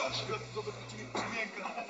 短时的这个这个局面か。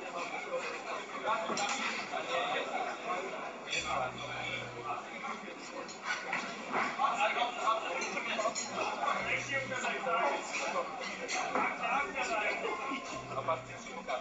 parte 5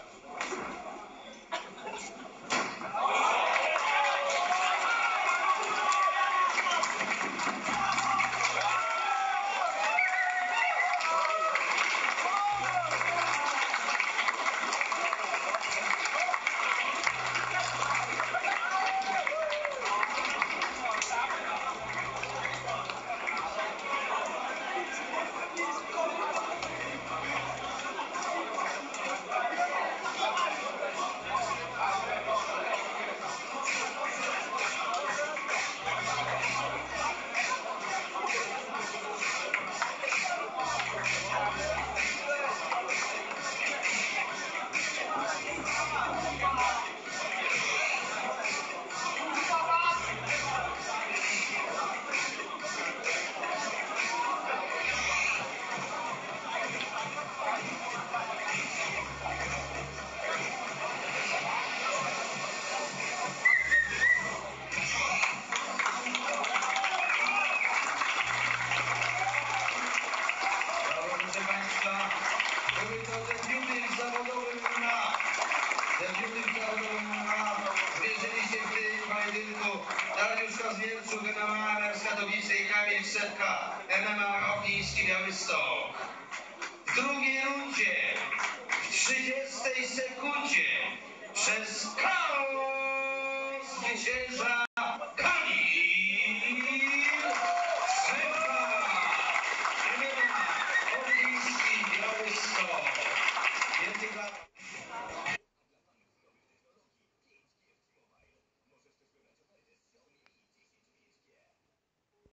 MMA Rokiński Białystok. W drugiej rundzie, w 30 sekundzie, przez KO zwycięża Kali.